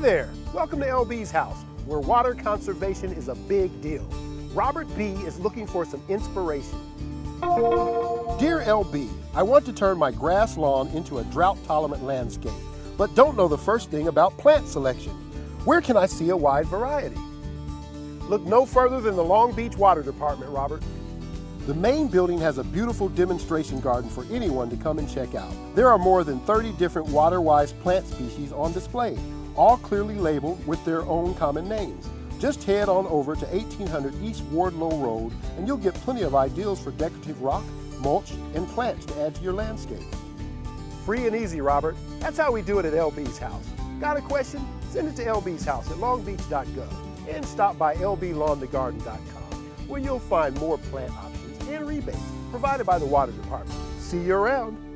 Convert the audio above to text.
there, welcome to LB's house, where water conservation is a big deal. Robert B is looking for some inspiration. Dear LB, I want to turn my grass lawn into a drought-tolerant landscape, but don't know the first thing about plant selection. Where can I see a wide variety? Look no further than the Long Beach Water Department, Robert. The main building has a beautiful demonstration garden for anyone to come and check out. There are more than 30 different water-wise plant species on display, all clearly labeled with their own common names. Just head on over to 1800 East Wardlow Road and you'll get plenty of ideas for decorative rock, mulch, and plants to add to your landscape. Free and easy, Robert. That's how we do it at LB's house. Got a question? Send it to LB's house at longbeach.gov and stop by lblawntogarden.com where you'll find more plant options and rebates provided by the Water Department. See you around.